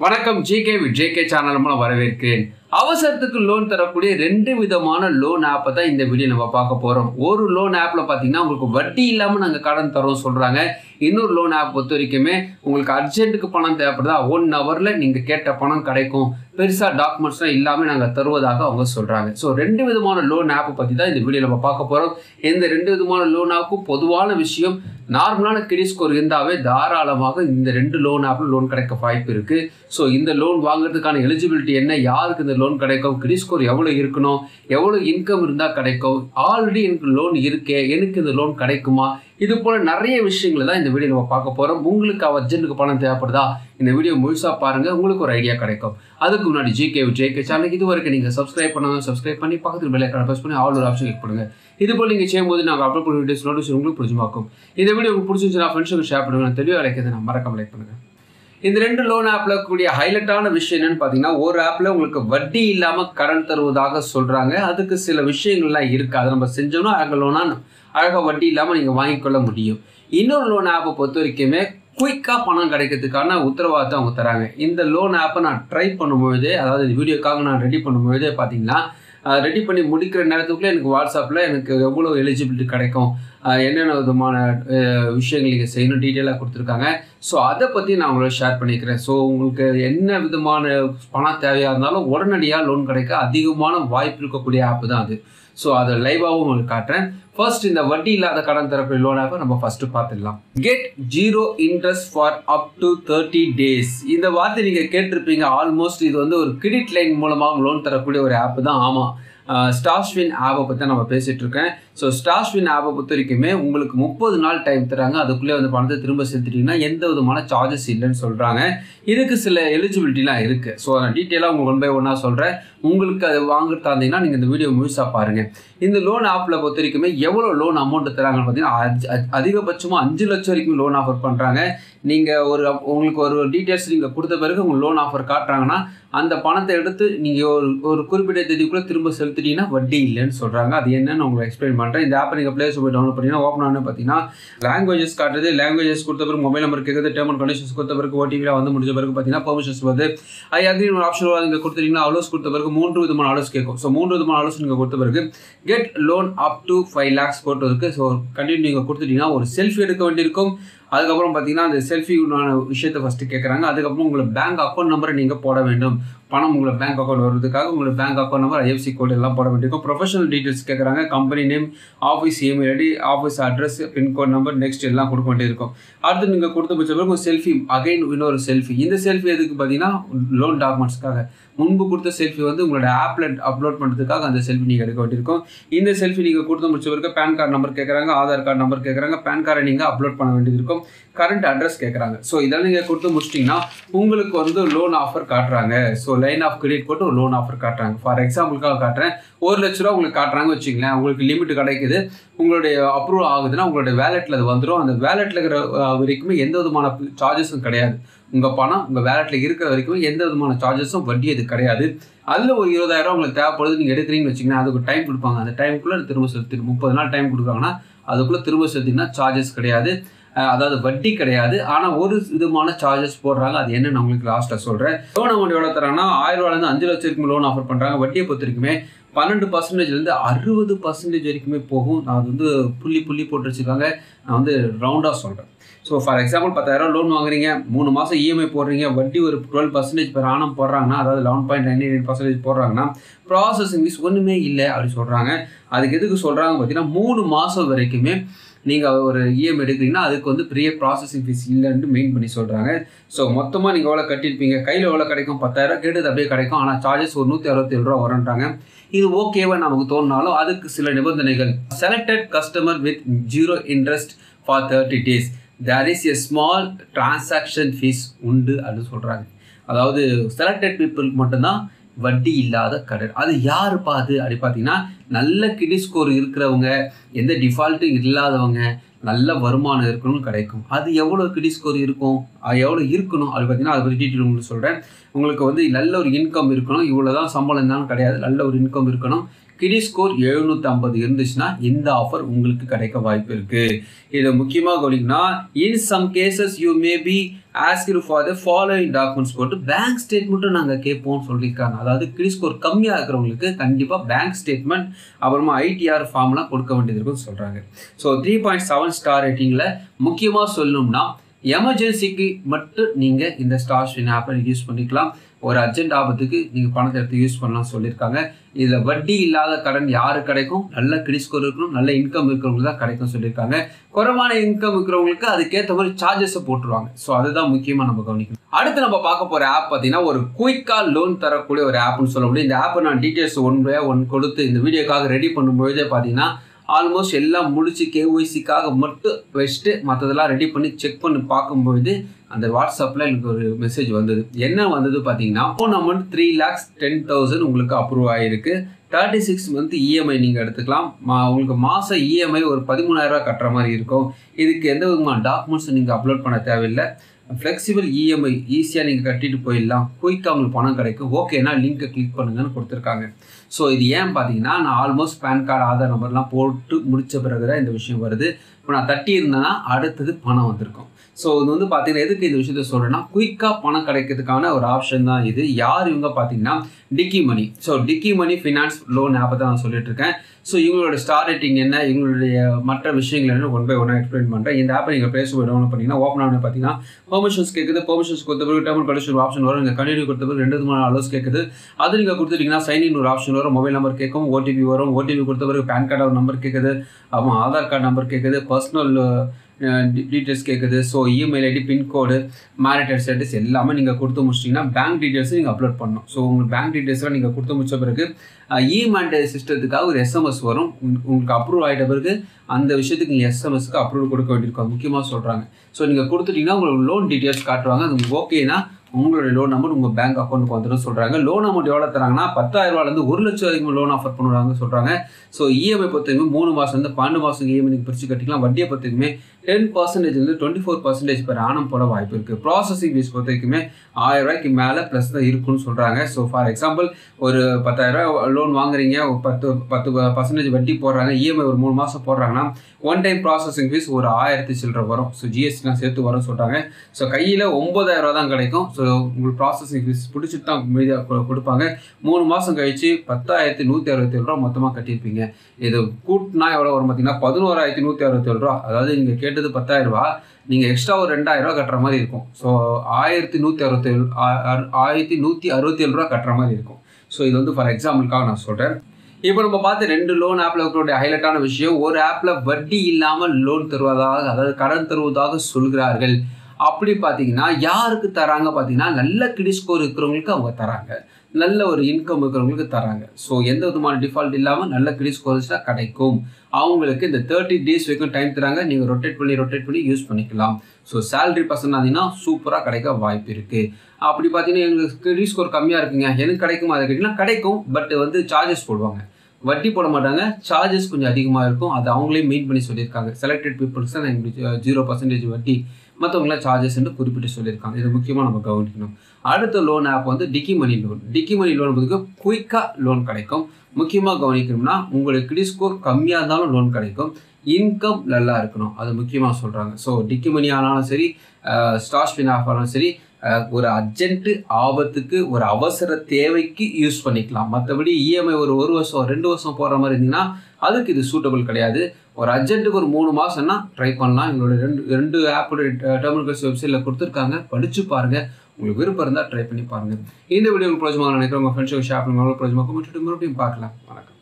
வணக்கம் G K VJ channel மூலம் வரவேற்கிறேன். அவசரத்துக்கு லோன் தரக்கூடிய ரெண்டு விதமான லோன் ஆப்பை தான் இந்த வீடியோ நம்ம பார்க்க போகிறோம் ஒரு லோன் ஆப்பில் பார்த்தீங்கன்னா உங்களுக்கு வட்டி இல்லாமல் நாங்கள் கடன் தரோம் சொல்கிறாங்க இன்னொரு லோன் ஆப் பொறுத்த வரைக்குமே உங்களுக்கு அர்ஜென்ட்டுக்கு பணம் தேவைப்படுதா? ஒன் ஹவரில் நீங்கள் கேட்ட பணம் கிடைக்கும். பெருசாக டாக்குமெண்ட்ஸ்லாம் இல்லாமல் நாங்கள் தருவதாக அவங்க சொல்கிறாங்க ஸோ ரெண்டு விதமான லோன் ஆப்பை பற்றி தான் இந்த வீடியோ நம்ம பார்க்க போகிறோம் இந்த ரெண்டு விதமான லோன் ஆப்புக்கும் பொதுவான விஷயம் நார்மலான கிரெடிட் ஸ்கோர் இருந்தாவே தாராளமாக இந்த ரெண்டு லோன் ஆப்பில் லோன் கிடைக்க வாய்ப்பு இருக்குது ஸோ இந்த லோன் வாங்குறதுக்கான எலிஜிபிலிட்டி என்ன? யாருக்கு இந்த லோன் கிடைக்கும். கிரெடிட் ஸ்கோர் எவ்வளோ இருக்கணும்? எவ்வளோ இன்கம் இருந்தால் கிடைக்கும்? ஆல்ரெடி எனக்கு லோன் இருக்கே. எனக்கு இந்த லோன் கிடைக்குமா? இது போல் நிறைய விஷயங்களை தான் இந்த வீடியோ நம்ம பார்க்க போகிறோம் உங்களுக்கு அர்ஜென்ட்டுக்கு பணம் தேவைப்படுதா? இந்த வீடியோ முழுசாக பாருங்கள் உங்களுக்கு ஒரு ஐடியா கிடைக்கும். அதுக்கு முன்னாடி ஜிகே ஜேகே சேனலுக்கு இது வரைக்கும் நீங்கள் சப்ஸ்கிரைப் பண்ணாங்க சப்ஸ்கிரைப் பண்ணி பக்கத்தில் பெல் ஐக்கான ப்ரெஸ் பண்ணி ஆல் ஒரு ஆப்ஷன் கிளிக் பண்ணுங்கள் இது போல் நீங்கள் செய்யும்போது நாங்கள் அப்லோட் பண்ண வீடியோஸ் நோட்டிஸ் உங்களுக்கு பிடிச்சிமாக்கும் இந்த வீடியோ உங்களுக்கு பிடிச்சிருந்துச்சுன்னா ஃப்ரெண்ட்ஸுக்கு ஷேர் பண்ணுங்க. தெளிவாக அழைக்கிறது நான் மறக்காம லைக் பண்ணுங்கள் இந்த ரெண்டு லோன் ஆப்பில் கூடிய ஹைலைட்டான விஷயம் என்னென்னு பார்த்தீங்கன்னா ஒரு ஆப்பில் உங்களுக்கு வட்டி இல்லாமல் கடன் தருவதாக சொல்கிறாங்க அதுக்கு சில விஷயங்கள்லாம் இருக்குது அதை நம்ம செஞ்சோம்னா அங்கே லோனாக அழகாக வட்டி இல்லாமல் நீங்கள் வாங்கிக்கொள்ள முடியும். இன்னொரு லோன் ஆப்பை பொறுத்த வரைக்குமே குயிக்காக பணம் கிடைக்கிறதுக்கான உத்தரவாதத்தை அவங்க தராங்க. இந்த லோன் ஆப்பை நான் ட்ரை பண்ணும்பொழுது அதாவது இந்த வீடியோக்காக நான் ரெடி பண்ணும்பொழுது பார்த்தீங்கன்னா ரெடி பண்ணி முடிக்கிற நேரத்துக்குள்ளே எனக்கு வாட்ஸ்அப்பில் எனக்கு எவ்வளோ எலிஜிபிலிட்டி கிடைக்கும்? என்னென்ன விதமான விஷயங்கள் நீங்கள் செய்யணும்? டீட்டெயிலாக கொடுத்துருக்காங்க. ஸோ அதை பற்றி நான் உங்களை ஷேர் பண்ணிக்கிறேன். ஸோ உங்களுக்கு என்ன விதமான பணம் தேவையாக இருந்தாலும் உடனடியாக லோன் கிடைக்க அதிகமான வாய்ப்பு இருக்கக்கூடிய ஆப்பு தான் அது. ஸோ அதை லைவாகவும் உங்களுக்கு காட்டுறேன். ஃபர்ஸ்ட் இந்த வட்டி இல்லாத கடன் தரக்கூடிய லோன் நம்ம ஃபர்ஸ்ட் பார்த்துடலாம். Get zero interest for up to thirty days இந்த வார்த்தை நீங்கள் கேட்டிருப்பீங்க ஆல்மோஸ்ட் இது வந்து ஒரு கிரெடிட் லைன் மூலமாக லோன் தரக்கூடிய ஒரு ஆப் தான். ஆமாம் ஸ்டாஸ்வின் ஆப்பை பற்றி நம்ம பேசிகிட்டு இருக்கேன். ஸோ ஸ்டாஷ்வின் ஆப்பை பொறுத்த வரைக்குமே உங்களுக்கு முப்பது நாள் டைம் தராங்க. அதுக்குள்ளே வந்து பணத்தை திரும்ப செலுத்திட்டிங்கன்னா எந்த விதமான சார்ஜஸ் இல்லைன்னு சொல்கிறாங்க இதுக்கு சில எலிஜிபிலிட்டிலாம் இருக்குது ஸோ நான் டீட்டெயிலாக உங்களுக்கு ஒன் பை ஒன்னாக சொல்கிறேன் உங்களுக்கு அது வாங்குறதா இருந்தீங்கன்னா நீங்கள் இந்த வீடியோ முழுசாக பாருங்கள் இந்த லோன் ஆப்பில் பொறுத்த வரைக்குமே எவ்வளோ லோன் அமௌண்ட் தராங்கன்னு பார்த்தீங்கன்னா அதிகபட்சமாக அஞ்சு லட்சம் வரைக்கும் லோன் ஆஃபர் பண்ணுறாங்க நீங்கள் ஒரு உங்களுக்கு ஒரு டீட்டெயில்ஸ் நீங்கள் கொடுத்த பிறகு உங்கள் லோன் ஆஃபர் காட்டுறாங்கன்னா அந்த பணத்தை எடுத்து நீங்கள் ஒரு ஒரு குறிப்பிட்ட தேதிக்குள்ளே திரும்ப செலுத்திட்டீங்கன்னா வட்டி இல்லைன்னு சொல்கிறாங்க அது என்னன்னு உங்களுக்கு எக்ஸ்பிளைன் பண்ணுறேன் இந்த ஆப்பை நீங்கள் ப்ளேஸ் போய் டவுன்லோட் பண்ணிங்கன்னா ஓப்பன் ஆனால் பார்த்தீங்கன்னா லாங்குவேஜஸ் காட்டுறது லாங்குவேஜஸ் கொடுத்த பிறகு மொபைல் நம்பர் கேட்குறது டேர்ம் அண்ட் கண்டிஷன்ஸ் கொடுத்த பிறகு ஓடிபியில் வந்து முடிஞ்ச பிறகு பார்த்தீங்கன்னா பர்மிஷன்ஸ் வருது. ஐ அக்ரி ஒரு ஆப்ஷன் நீங்கள் கொடுத்துட்டீங்கன்னா அலோஸ் கொடுத்த பிறகு மூன்று விதமான அலோஸ் கேட்கும். ஸோ மூன்று விதமான அலோஸ் நீங்கள் கொடுத்த பிறகு get loan up to five lakhs போட்டு இருக்குது ஸோ கண்டினியூ நீங்கள் கொடுத்துட்டீங்கன்னா ஒரு செல்ஃபி எடுக்க வேண்டியிருக்கும். அதுக்கப்புறம் பார்த்தீங்கன்னா அந்த செல்ஃபி விஷயத்தை ஃபஸ்ட்டு கேட்குறாங்க அதுக்கப்புறம் உங்களுக்கு பேங்க் அக்கௌண்ட் நம்பரை நீங்கள் போட வேண்டும். பணம் உங்களை பேங்க் அக்கௌண்ட் வருவதுக்காக உங்களுக்கு bank account number IFSC code எல்லாம் போட வேண்டியிருக்கும். ப்ரொஃபஷனல் டீட்டெயில்ஸ் கேட்குறாங்க company name office email ID office address pincode number next எல்லாம் கொடுக்க வேண்டியிருக்கும். அடுத்து நீங்கள் கொடுத்து பட்சம் பிறகு செல்ஃபி அகைன் இன்னொரு செல்ஃபி இந்த செல்ஃபி எதுக்கு பார்த்தீங்கன்னா லோன் டாக்குமெண்ட்ஸ்க்காக முன்பு கொடுத்த செல்ஃபி வந்து உங்களோட ஆப்பில் அப்லோட் பண்ணுறதுக்காக அந்த செல்ஃபி நீங்கள் எடுக்க வேண்டியிருக்கும். இந்த செல்ஃபி நீங்கள் கொடுத்த முடிச்ச பிறகு பேன் கார்டு நம்பர் கேட்குறாங்க ஆதார் கார்டு நம்பர் கேட்குறாங்க பேன் கார்டை நீங்கள் அப்லோட் பண்ண வேண்டியது இருக்கும் கரண்ட் அட்ரஸ் கேட்குறாங்க ஸோ இதெல்லாம் நீங்கள் கொடுத்து முடிச்சிட்டிங்கன்னா உங்களுக்கு வந்து லோன் ஆஃபர் காட்டுறாங்க. ஸோ லைன் ஆஃப் கிரெடிட் போட்டு ஒரு லோன் ஆஃபர் காட்டுறாங்க. ஃபார் எக்ஸாம்பிளுக்காக காட்டுறேன். ஒரு லட்ச ரூபா உங்களுக்கு காட்டுறாங்க வச்சுங்களேன் உங்களுக்கு லிமிட் கிடைக்குது. உங்களுடைய அப்ரூவல் ஆகுதுன்னா உங்களுடைய வேலெட்டில் அது வந்துடும் அந்த வேலெட்டில் இருக்கிற வரைக்குமே எந்த விதமான சார்ஜஸும் கிடையாது. உங்கள் பணம் உங்கள் வேலெட்டில் இருக்கிற வரைக்கும் எந்த விதமான சார்ஜஸும் வட்டி அது கிடையாது. அதில் ஒரு இருபதாயிரம் உங்களுக்கு தேவைப்படுது. நீங்கள் எடுக்கிறீங்கன்னு வச்சிங்கன்னா அதுக்கு டைம் கொடுப்பாங்க. அந்த டைமுக்குள்ளே திரும்ப செலுத்தி முப்பது நாள் டைம் கொடுக்குறாங்கன்னா அதுக்குள்ளே திரும்ப செலுத்திங்கன்னா சார்ஜஸ் கிடையாது. அதாவது வட்டி கிடையாது. ஆனால் ஒரு விதமான சார்ஜஸ் போடுறாங்க. அது என்னன்னு உங்களுக்கு லாஸ்ட்டாக சொல்கிறேன் லோன் அமௌண்ட் எவ்வளோ தராங்கன்னா ஆயிரம் ரூபாயிலேருந்து அஞ்சு லட்சம் வரைக்கும் லோன் ஆஃபர் பண்ணுறாங்க வட்டியை பொறுத்த வரைக்குமே பன்னெண்டு பர்சன்டேஜ்லேருந்து அறுபது பர்சன்டேஜ் வரைக்குமே போகும். நான் அது வந்து புள்ளி புள்ளி போட்டு வச்சுருக்காங்க. நான் வந்து ரவுண்டாக சொல்கிறேன் ஸோ ஃபார் எக்ஸாம்பிள் பத்தாயிரம் லோன் வாங்குறீங்க. மூணு மாதம் இஎம்ஐ போடுறீங்க. வட்டி ஒரு டுவெல் பர்சன்டேஜ் பெர் ஆனம் போடுறாங்கன்னா அதாவது eleven point nine eight percentage போடுறாங்கன்னா ப்ராசஸிங் ஃபீஸ் ஒன்றுமே இல்லை அப்படி சொல்கிறாங்க அதுக்கு எதுக்கு சொல்கிறாங்க பார்த்தீங்கன்னா மூணு மாதம் வரைக்குமே நீங்கள் ஒரு இஎம் எடுக்கிறீங்கன்னா அதுக்கு வந்து பெரிய ப்ராசஸிங் ஃபீஸ் இல்லைன்னு மெயின் பண்ணி சொல்கிறாங்க ஸோ மொத்தமாக நீங்கள் எவ்வளோ கட்டியிருப்பீங்க? கையில் எவ்வளோ கிடைக்கும்? பத்தாயிரம் கேட்டது அப்படியே கிடைக்கும். ஆனால் சார்ஜஸ் ஒரு நூற்றி அறுபத்தேழு ரூபா வரன்றாங்க இது ஓகேவா நமக்கு தோணுனாலும் அதுக்கு சில நிபந்தனைகள். Selected customer with zero interest for thirty days there is a small transaction fee உண்டு அப்படின்னு சொல்கிறாங்க அதாவது செலக்டட் பீப்புளுக்கு மட்டும்தான் வட்டி இல்லாத கடன். அது யாருப்பா அது அப்படி பார்த்தீங்கன்னா நல்ல கிரெடிட் ஸ்கோர் இருக்கிறவங்க எந்த டிஃபால்ட்டும் இல்லாதவங்க நல்ல வருமானம் இருக்கணும் கிடைக்கும். அது எவ்வளோ கிரெடிட் ஸ்கோர் இருக்கும்? அது எவ்வளோ இருக்கணும்? அது பார்த்தீங்கன்னா அதை பற்றி டீட்டெயில் உங்களுக்கு சொல்கிறேன் உங்களுக்கு வந்து நல்ல ஒரு இன்கம் இருக்கணும். இவ்வளோ தான் சம்பளம் தான் கிடையாது. நல்ல ஒரு இன்கம் இருக்கணும். கிடி ஸ்கோர் எழுநூற்றி ஐம்பது இருந்துச்சுன்னா இந்த ஆஃபர் உங்களுக்கு கிடைக்க வாய்ப்பு இருக்குது இதை முக்கியமாக கவனிக்கணும்னா in some cases you may be asked for the following documents போட்டு பேங்க் ஸ்டேட்மெண்ட்டும் நாங்கள் கேட்போம்னு சொல்லியிருக்காங்க. அதாவது கிரெடிட் ஸ்கோர் கம்மியாக இருக்கிறவங்களுக்கு கண்டிப்பாக பேங்க் ஸ்டேட்மெண்ட் அப்புறமா ஐடிஆர் ஃபார்ம்லாம் கொடுக்க வேண்டியது இருக்குன்னு சொல்கிறாங்க so three point seven star ரேட்டிங்கில் முக்கியமாக சொல்லணும்னா எமர்ஜென்சிக்கு மட்டும் நீங்கள் இந்த ஸ்டார் ஸ்வின் ஆப்பை யூஸ் பண்ணிக்கலாம். ஒரு அர்ஜென்ட் ஆபத்துக்கு நீங்கள் பணத்தை எடுத்து யூஸ் பண்ணலாம் சொல்லியிருக்காங்க. இதில் வட்டி இல்லாத கடன் யாரு கிடைக்கும்? நல்ல கிரெடிட் ஸ்கோர் இருக்கணும் நல்ல இன்கம் இருக்கிறவங்களுக்கு தான் கிடைக்கும் சொல்லியிருக்காங்க. குறைவான இன்கம் இருக்கிறவங்களுக்கு அதுக்கேற்ற மாதிரி சார்ஜஸை போட்டுருவாங்க. ஸோ அதுதான் முக்கியமாக நம்ம கவனிக்கணும். அடுத்து நம்ம பார்க்க போகிற ஆப் பார்த்தீங்கன்னா ஒரு குயிக்காக லோன் தரக்கூடிய ஒரு ஆப்னு சொல்ல முடியும். இந்த ஆப்பை நான் டீட்டெயில்ஸ் ஒன் பை ஒன் கொடுத்து இந்த வீடியோக்காக ரெடி பண்ணும்பொழுதே பார்த்தீங்கன்னா ஆல்மோஸ்ட் எல்லாம் முடிச்சு கேஒய்சிக்காக மட்டும் வச்சுட்டு மற்றதெல்லாம் ரெடி பண்ணி செக் பண்ணி பார்க்கும்பொழுது அந்த வாட்ஸ்அப்பில் எனக்கு ஒரு மெசேஜ் வந்தது. என்ன வந்தது பார்த்தீங்கன்னா phone amount three lakhs ten thousand உங்களுக்கு அப்ரூவ் ஆகிருக்கு தேர்ட்டி சிக்ஸ் மந்த் இஎம்ஐ நீங்கள் எடுத்துக்கலாம். மா உங்களுக்கு மாதம் இஎம்ஐ ஒரு பதிமூணாயிரரூவா கட்டுற மாதிரி இருக்கும். இதுக்கு எந்த விதமான டாக்குமெண்ட்ஸ் நீங்கள் அப்லோட் பண்ண தேவையில்லை. ஃப்ளெக்சிபிள் இஎம்ஐ ஈஸியாக நீங்கள் கட்டிட்டு போயிடலாம். குயிக்காக உங்களுக்கு பணம் கிடைக்கும். ஓகேனா லிங்க்கை கிளிக் பண்ணுங்கன்னு கொடுத்துருக்காங்க. ஸோ இது ஏன் பார்த்தீங்கன்னா நான் ஆல்மோஸ்ட் பேன் கார்டு ஆதார் நம்பர்லாம் போட்டு முடித்த பிறகு தான் இந்த விஷயம் வருது. இப்போ நான் தட்டி இருந்தேன்னா அடுத்தது பணம் வந்திருக்கும். ஸோ இது வந்து பார்த்தீங்கன்னா எதுக்கு இந்த விஷயத்த சொல்கிறேன்னா குயிக்காக பணம் கிடைக்கிறதுக்கான ஒரு ஆப்ஷன் தான் இது. யார் இவங்க பார்த்தீங்கன்னா Tikki Money so Tikki Money finance loan ஆப்பை தான் நான் சொல்லிட்டு இருக்கேன் ஸோ இவங்களோட ஸ்டார் ரேட்டிங் என்ன இவங்களுடைய மற்ற விஷயங்கள் என்ன ஒன் பை ஒன்னாக எக்ஸ்பிளைன் பண்ணுறேன் இந்த ஆப்பை நீங்கள் பேச டவுன்லோட் பண்ணிங்கன்னா ஓப்பன் ஆன பார்த்தீங்கன்னா பெர்மிஷன்ஸ் கேட்குது பெர்மிஷன்ஸ் கொடுத்த பிறகு டேர்மல் கண்டிஷன் ஆப்ஷன் வரும். நீங்கள் கண்டினியூ கொடுத்த பிறகு ரெண்டு மூணு அலோஸ் கேட்குது அது நீங்கள் கொடுத்துட்டிங்கன்னா சைன் இன் ஒரு ஆப்ஷன் வரும். மொபைல் நம்பர் கேட்கும். ஓடிபி வரும். ஓடிபி கொடுத்த பிறகு பேன் கார்டு ஒரு நம்பர் கேட்குது அப்புறம் ஆதார் கார்டு நம்பர் கேட்குது பர்சனல் டீட்டெயில்ஸ் கேட்குது so email ID pincode marital status எல்லாமே நீங்கள் கொடுத்து முடிச்சிட்டிங்கன்னா பேங்க் டீட்டெயில்ஸும் நீங்கள் அப்லோட் பண்ணணும். ஸோ உங்களுக்கு பேங்க் டீட்டெயில்ஸ்லாம் நீங்கள் கொடுத்து முடிச்ச பிறகு இ சிஸ்டத்துக்காக ஒரு எஸ்எம்எஸ் வரும். உங்களுக்கு அப்ரூவ் ஆகிட்ட பிறகு அந்த விஷயத்துக்கு நீங்கள் எஸ்எம்எஸ்க்கு அப்ரூவ் கொடுக்க வேண்டியிருக்கும். முக்கியமாக சொல்கிறாங்க ஸோ நீங்கள் கொடுத்துட்டிங்கன்னா உங்களுக்கு லோன் டீட்டெயில்ஸ் காட்டுவாங்க. அது உங்களுக்கு ஓகேனா உங்களுடைய லோன் அமௌண்ட் உங்கள் பேங்க் அக்கௌண்ட்டுக்கு வந்துடும் சொல்கிறாங்க லோன் அமௌண்ட் எவ்வளோ தராங்கன்னா பத்தாயிரரூவாலேருந்து ஒரு லட்சம் வரைக்கும் லோன் ஆஃபர் பண்ணுறாங்க சொல்கிறாங்க ஸோ இஎம்ஐ பொறுத்தவரைக்கும் மூணு மாதம் பன்னெண்டு மாதம் இஎம்ஐ நீங்கள் பிரித்து கட்டிக்கலாம். வட்டியை பொறுத்தவரைக்குமே ten பர்சன்டேஜ்லேருந்து twenty four percentage per annum போட வாய்ப்பு இருக்குது ப்ராசஸிங் ஃபீஸ் பொறுத்த வரைக்குமே ஆயிரம் ரூபாய்க்கு மேலே ப்ளஸ் தான் இருக்குன்னு சொல்கிறாங்க ஸோ ஃபார் எக்ஸாம்பிள் ஒரு பத்தாயிரரூவா லோன் வாங்குறீங்க ஒரு பத்து பத்து பர்சன்டேஜ் வட்டி போடுறாங்க இஎம்ஐ ஒரு மூணு மாதம் போடுறாங்கன்னா ஒன் டைம் ப்ராசஸிங் ஃபீஸ் ஒரு ஆயிரத்தி சில்லற வரும். ஸோ ஜிஎஸ்டிலாம் சேர்த்து வரும் சொல்கிறாங்க ஸோ கையில் ஒம்பதாயிரம் ரூபா தான் கிடைக்கும். ஸோ உங்களுக்கு ப்ராசஸிங் ஃபீஸ் பிடிச்சிட்டு தான் மீதியாக கொடுப்பாங்க. மூணு மாதம் கழிச்சு பத்தாயிரத்தி நூற்றி அறுபத்தேழு ரூபா மொத்தமாக கட்டியிருப்பீங்க. இது கூட்டினா எவ்வளோ வரும் பார்த்தீங்கன்னா பதினோராயிரத்தி நூற்றி அறுபத்தேழு ரூபா. அதாவது நீங்கள் கேட்டது பத்தாயிரம் ரூபா நீங்கள் எக்ஸ்ட்ரா ஒரு ரெண்டாயிரம் ரூபா கட்டுற மாதிரி இருக்கும். ஸோ ஆயிரத்தி நூற்றி அறுபத்தேழு ஆயிரத்தி நூற்றி அறுபத்தேழு ரூபா கட்டுற மாதிரி இருக்கும். ஸோ இது வந்து ஃபார் எக்ஸாம்பிளுக்காக நான் சொல்கிறேன் இப்போ நம்ம பார்த்து ரெண்டு லோன் ஆப்பில் இருக்கிறோடைய ஹைலைட்டான விஷயம் ஒரு ஆப்பில் வட்டி இல்லாமல் லோன் தருவதாக அதாவது கடன் தருவதாக சொல்கிறார்கள். அப்படி பார்த்தீங்கன்னா யாருக்கு தராங்க பார்த்தீங்கன்னா நல்ல கிரெடிட் ஸ்கோர் இருக்கிறவங்களுக்கு அவங்க தராங்க. நல்ல ஒரு இன்கம் இருக்கிறவங்களுக்கு தராங்க. ஸோ எந்த விதமான டிஃபால்ட் இல்லாமல் நல்ல கிரெடிட் ஸ்கோர்ஸ்லாம் கிடைக்கும். அவங்களுக்கு இந்த தேர்ட்டி டேஸ் வரைக்கும் டைம் தராங்க. நீங்கள் ரொட்டேட் பண்ணி ரொட்டேட் பண்ணி யூஸ் பண்ணிக்கலாம். ஸோ சேலரி பர்சன் ஆனீங்கன்னா சூப்பராக கிடைக்க வாய்ப்பு இருக்குது அப்படி பார்த்தீங்கன்னா எங்களுக்கு கிரெடிட் ஸ்கோர் கம்மியாக இருக்குங்க. எனக்கு கிடைக்குமா? அதை கேட்டிங்கன்னா கிடைக்கும். பட் வந்து சார்ஜஸ் போடுவாங்க. வட்டி போட மாட்டாங்க. சார்ஜஸ் கொஞ்சம் அதிகமாக இருக்கும். அது அவங்களே மெயின் பண்ணி சொல்லியிருக்காங்க. செலக்டட் பீப்புள்ஸ் தான் எங்களுக்கு ஜீரோ பர்சன்டேஜ் வட்டி மற்றவங்களாம் சார்ஜஸ்ன்னு குறிப்பிட்டு சொல்லியிருக்காங்க. இது முக்கியமாக நம்ம கவனிக்கணும். அடுத்த லோன் ஆப் வந்து Tikki Money loan Tikki Money loan பற்றி குயிக்காக லோன் கிடைக்கும். முக்கியமாக கவனிக்கணும்னா உங்களுக்கு கிரெடிட் ஸ்கோர் கம்மியாக இருந்தாலும் லோன் கிடைக்கும். இன்கம் நல்லா இருக்கணும். அது முக்கியமாக சொல்கிறாங்க ஸோ டிக்கி மணி ஆனாலும் சரி ஸ்டார் ஸ்பின் ஆஃப் ஆனாலும் சரி ஒரு அர்ஜென்ட்டு ஆபத்துக்கு ஒரு அவசர தேவைக்கு யூஸ் பண்ணிக்கலாம். மற்றபடி இஎம்ஐ ஒரு ஒரு வருஷம் ரெண்டு வருஷம் போகிற மாதிரி இருந்தீங்கன்னா அதுக்கு இது சூட்டபிள் கிடையாது. ஒரு அர்ஜென்ட்டுக்கு ஒரு மூணு மாதம்னா ட்ரை பண்ணலாம். எங்களோட ரெண்டு ரெண்டு ஆப்போட டெர்மினல்ஸ் வெப்சைட்டில் கொடுத்துருக்காங்க. படித்து பாருங்கள் உங்களுக்கு விருப்பம் இருந்தால் ட்ரை பண்ணி பாருங்கள் இந்த வீடியோ உங்களுக்கு பிரோஜமாக நினைக்கிறேன் உங்கள் ஃப்ரெண்ட்ஸுக்கு ஷேர் உங்களுக்கு பிரோஜமாக மறுபடியும் பார்க்கலாம். வணக்கம்.